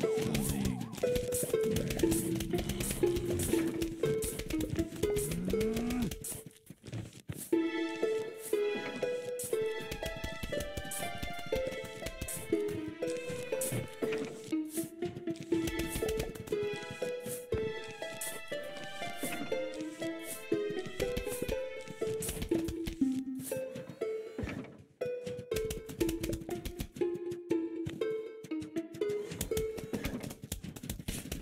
Boom.